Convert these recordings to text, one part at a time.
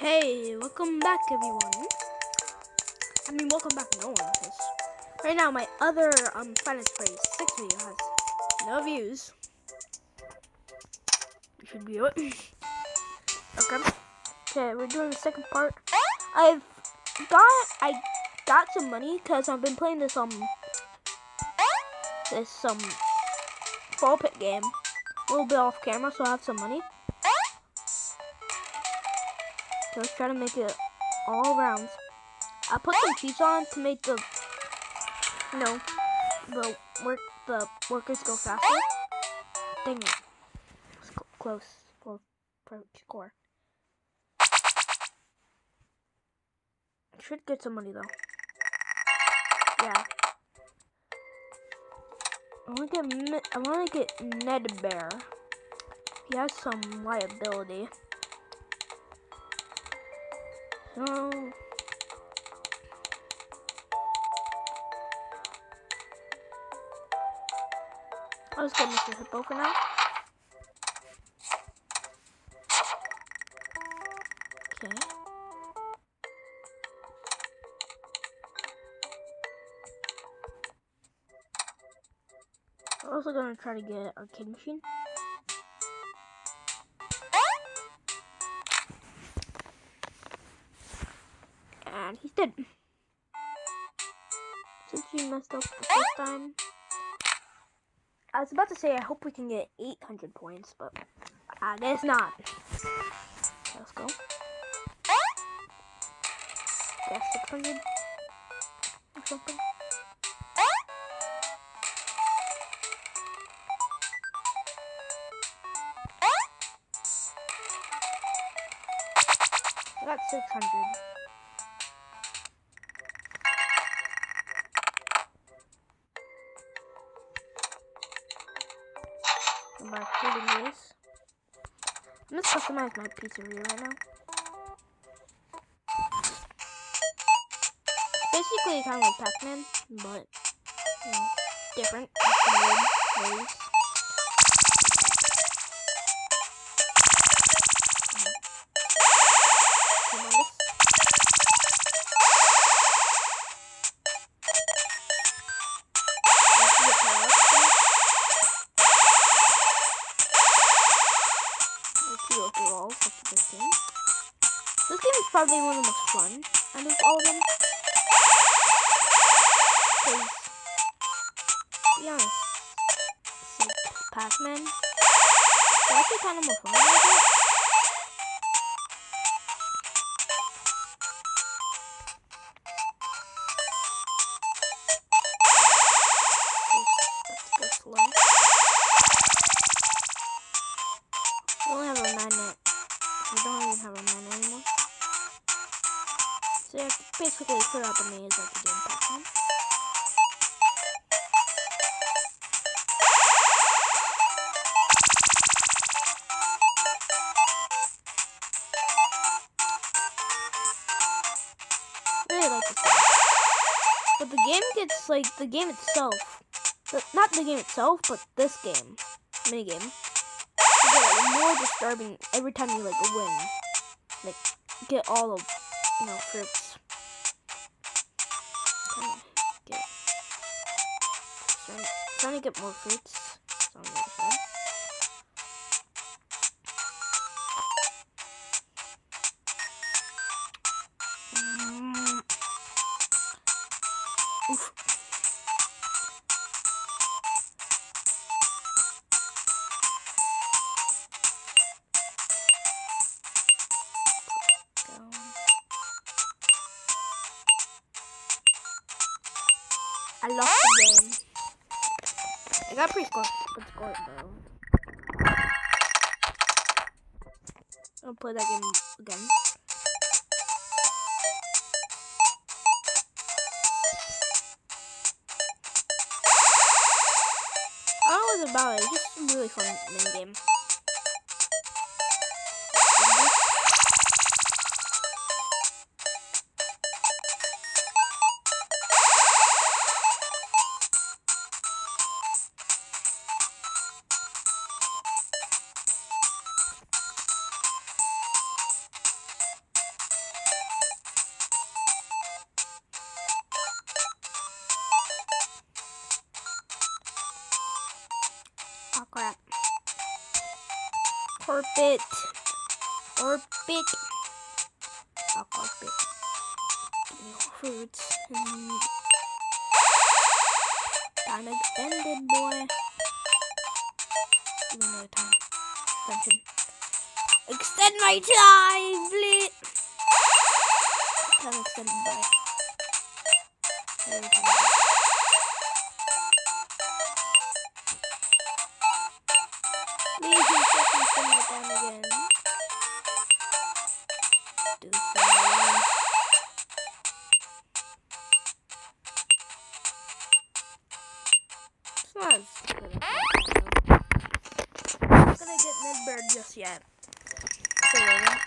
Okay, welcome back everyone. I mean, welcome back no one, because right now my other um Finance Praise 6 video has no views. Should view it. okay. Okay, we're doing the second part. I've got, I got some money because I've been playing this, um, this, um, fall pit game. A little bit off camera, so I have some money. So let's try to make it all rounds. I put some cheese on to make the, you know, the work the workers go faster. Dang it, close for for score. Should get some money though. Yeah. I want to get I want to get Nedd Bear. He has some liability. So I'll just get Mr. Hippo for now. Okay. We're also gonna try to get arcade machine. Dead. Since you messed up the first time. I was about to say I hope we can get 800 points, but I guess not. Let's go. Guess 600 or something. I got 600. This. I'm just customize my pizzeria right now. Basically kind of like Pac-Man, but you know, different. Probably one of the most fun out of all of them. Because, to be honest, Pac-Man. Actually kind of more fun out the maze like. Really like this game. But the game gets like the game itself. The, not the game itself, but this game. Mini game. You get like more disturbing every time you like win. Like get all of you know fruits. Trying, to get more fruits. Mm. I lost the game. Got pretty score. Good score bro. I'll play that game again. I what it's about. It's just a really fun mini game. Orbit. Orbit. Give me fruits. Time extended, boy. Give me another time. Extension. Extend my time, please. Time extended by. My again. Do not gonna get just yet. Waiting.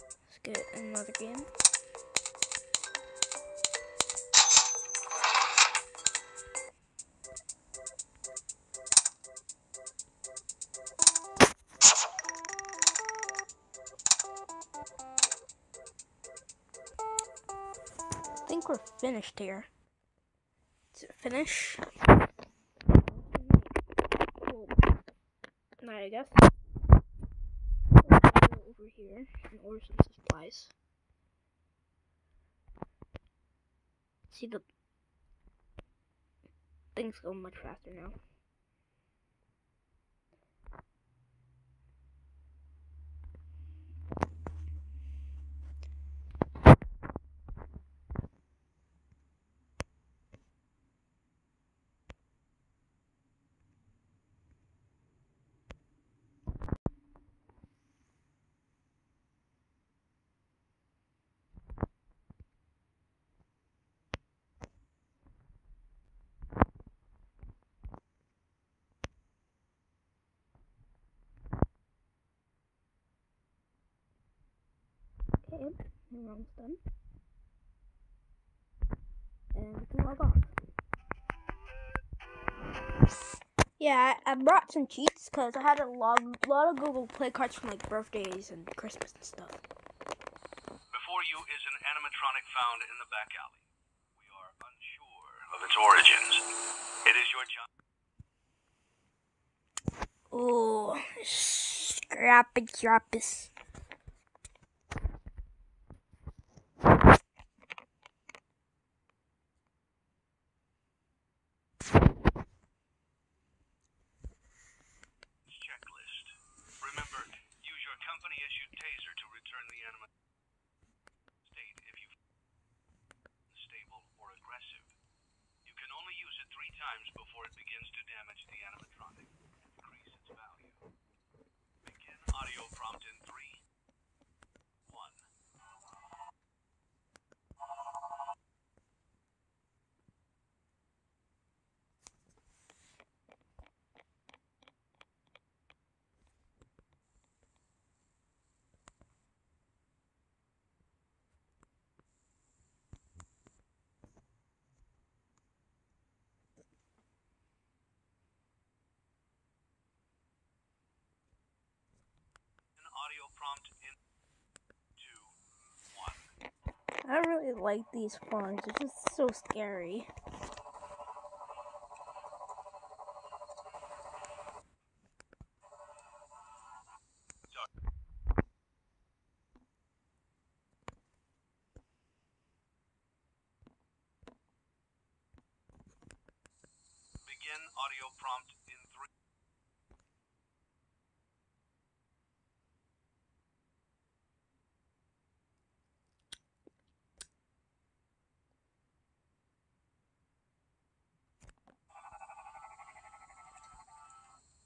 Let's get another game. We're finished here. Is it finish? No, I guess. Over here and order some supplies. See the things go much faster now. Okay, we're almost done. And we can log off. Yeah, I, I brought some cheats because I had a lot, lot of Google Play cards from like birthdays and Christmas and stuff. Before you is an animatronic found in the back alley. We are unsure of its origins. It is your job. Oh, scrappy droppus. checklist. Remember, use your company issued taser to return the anima state if you stable or aggressive. You can only use it three times before it begins to damage the animatronic and decrease its value. Begin audio prompt in three, one. An audio prompt in two, one. I really like these phones. It's just so scary. Begin audio prompt in three.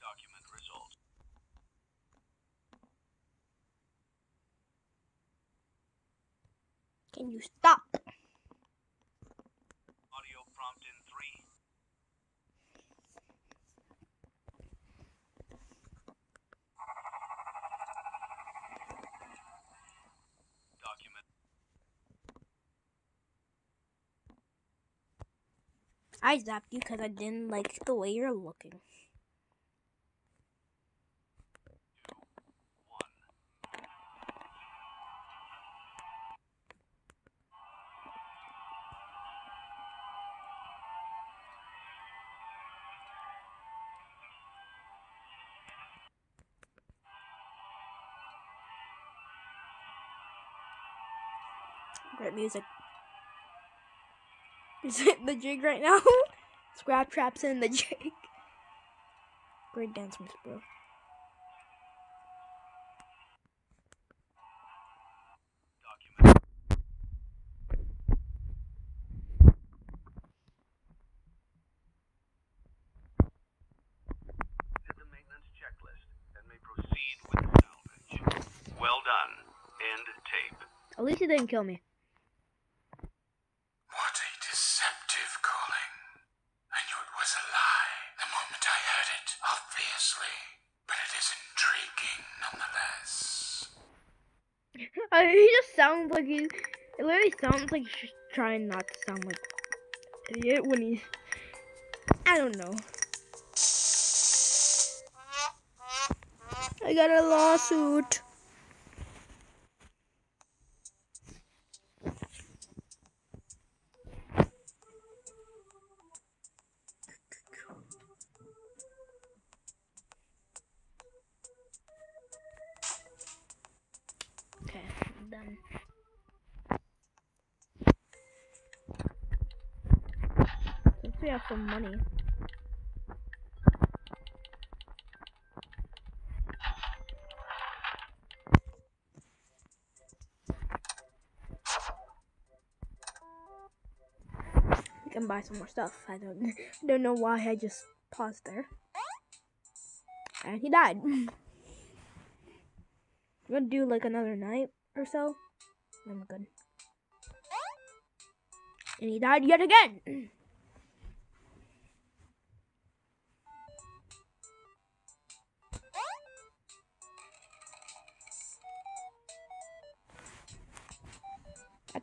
Document results. Can you stop? Audio prompt in three. Document. I zapped you because I didn't like the way you're looking. Music. Is it the jig right now? Scrap traps in the jig. Great dance moves, bro. Document. Did the maintenance checklist and may proceed with salvage. Well done. End tape. At least he didn't kill me. What a deceptive calling. I knew it was a lie the moment I heard it, obviously. But it is intriguing nonetheless. Uh, he just sounds like he. It literally sounds like he's trying not to sound like an idiot when he. I don't know. I got a lawsuit. We have some money. We can buy some more stuff. I don't don't know why I just paused there. And he died. I'm gonna do like another night or so. I'm good. And he died yet again.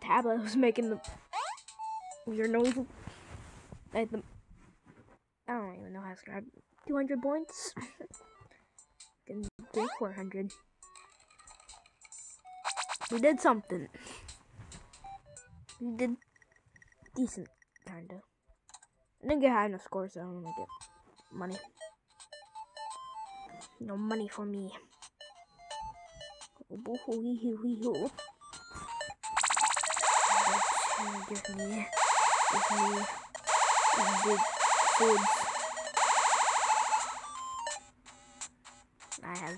tablet was making the weird noise. Like the, I don't even know how to describe. 200 points. Can do 400. We did something. We did decent, kinda. I didn't get high enough scores, so I don't get money. No money for me. Oh, hoo. But, Give me, give me a big food. I have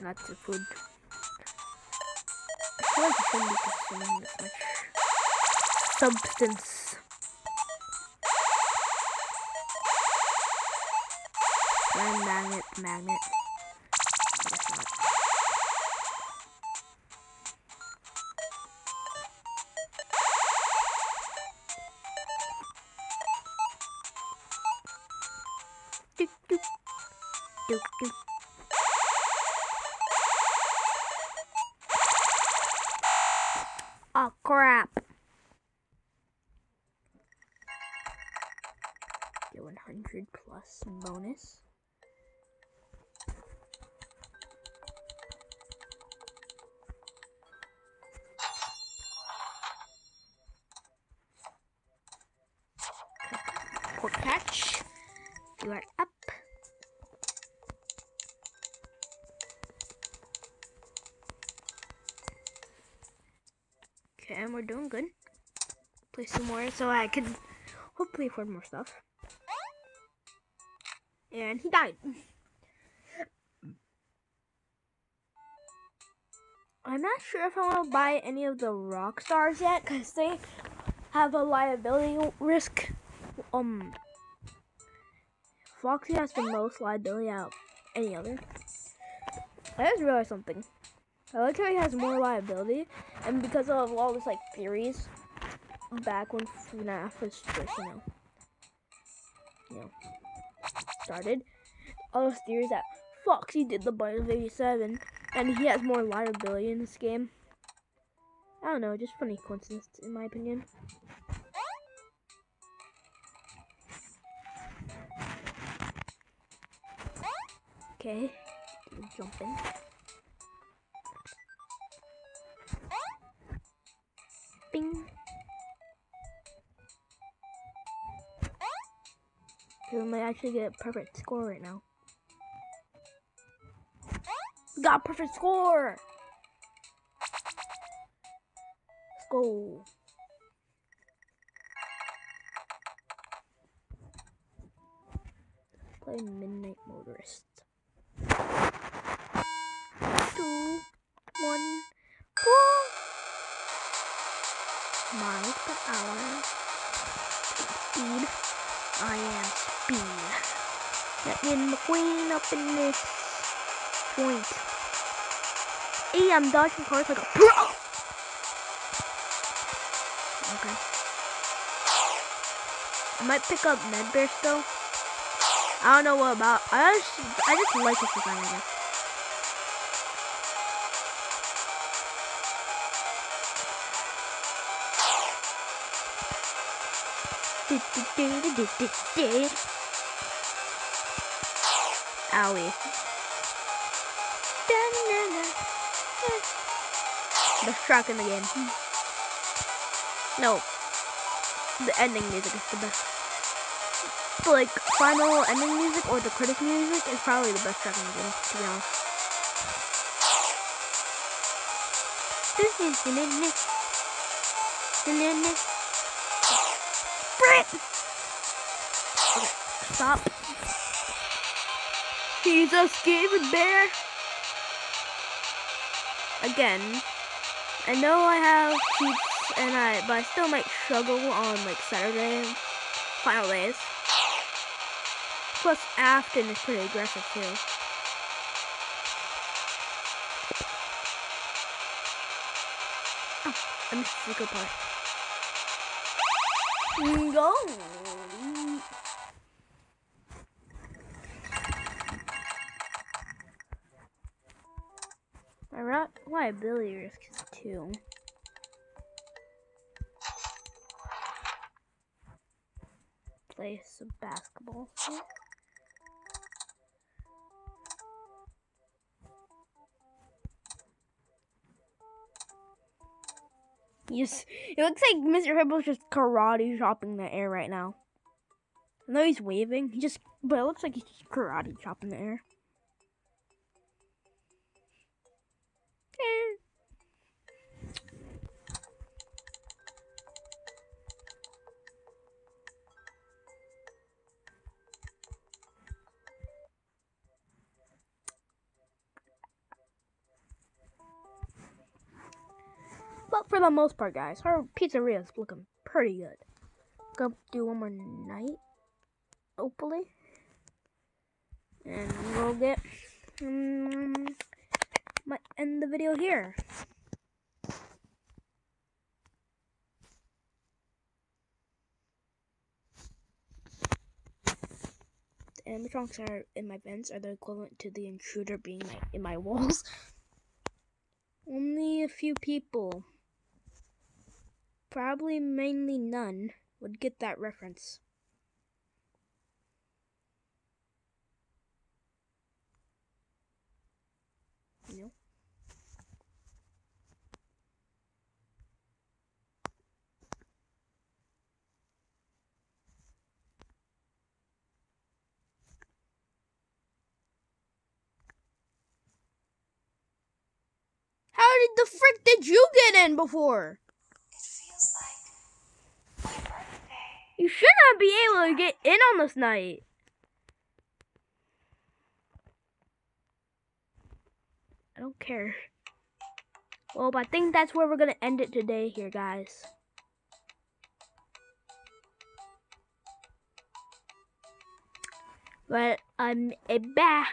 lots of food. I feel like I shouldn't be consuming this much substance. And magnet, magnet. Oh crap. Get 100 plus bonus. Okay, and we're doing good. Play some more so I can hopefully afford more stuff. And he died. I'm not sure if I want to buy any of the rock stars yet because they have a liability risk. Um, Foxy has the most liability out any other. I just realized something. I like how he has more liability, and because of all this like theories back when FNAF was first, you know, you know, started, all those theories that Foxy did the bite of 87, and he has more liability in this game. I don't know, just funny coincidence in my opinion. Okay, jump in. We might actually get a perfect score right now. Got perfect score! Let's go. Play Midnight Motorist. Two, one, McQueen up in this joint. Hey, I'm dodging cars like a pro. Okay. I might pick up Nedd Bear still. I don't know what about. I just, I just like his design, I guess. Owie. Best track in the game. No. The ending music is the best. But like final ending music or the credits music is probably the best track in the game, to be honest. Okay, stop. He's a scared bear. Again, I know I have cheats and I, but I still might struggle on like Saturday, final days. Plus, Afton is pretty aggressive too. Oh, I missed the good part. Go. Rock liability risk is two. Play some basketball. Yes, it looks like Mr. Hibble's just karate chopping the air right now. I know he's waving, he just, but it looks like he's just karate chopping the air. The most part, guys, our pizzeria is looking pretty good. Go do one more night, hopefully, and we'll get. Um, might end the video here. The animatronics are in my vents are the equivalent to the intruder being in my walls. Only a few people, probably mainly none, would get that reference. Know? How did the frick did you get in before? It feels like my birthday. You should not be able to get in on this night. I don't care. Well, I think that's where we're gonna end it today here, guys. But I'm a bah.